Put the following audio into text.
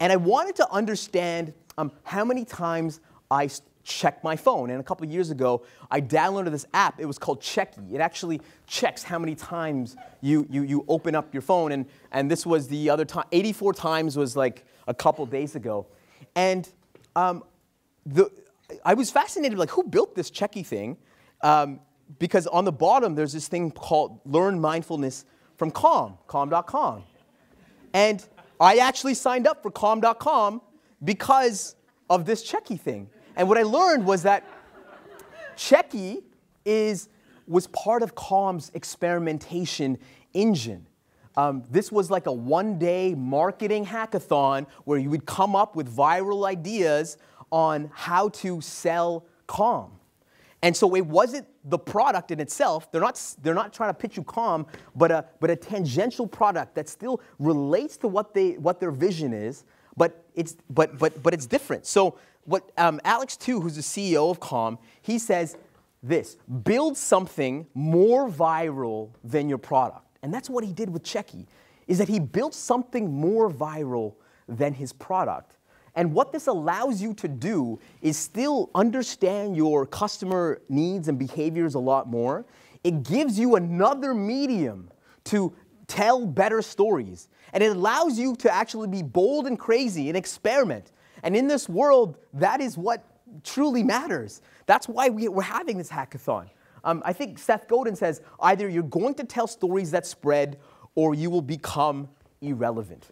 And I wanted to understand um, how many times I check my phone. And a couple years ago, I downloaded this app. It was called Checky. It actually checks how many times you, you, you open up your phone. And, and this was the other time, 84 times was like a couple days ago. And um, the, I was fascinated, like, who built this Checky thing? Um, because on the bottom, there's this thing called Learn Mindfulness from Calm, calm.com. And I actually signed up for calm.com because of this Checky thing. And what I learned was that Checky is, was part of Calm's experimentation engine. Um, this was like a one day marketing hackathon where you would come up with viral ideas on how to sell Calm. And so it wasn't the product in itself. They're not, they're not trying to pitch you Calm, but a, but a tangential product that still relates to what, they, what their vision is, but it's, but, but, but it's different. So what um, Alex Tew, who's the CEO of Calm, he says this, build something more viral than your product. And that's what he did with Checky, is that he built something more viral than his product. And what this allows you to do is still understand your customer needs and behaviors a lot more. It gives you another medium to tell better stories. And it allows you to actually be bold and crazy and experiment. And in this world, that is what truly matters. That's why we, are having this hackathon. Um, I think Seth Godin says either you're going to tell stories that spread or you will become irrelevant.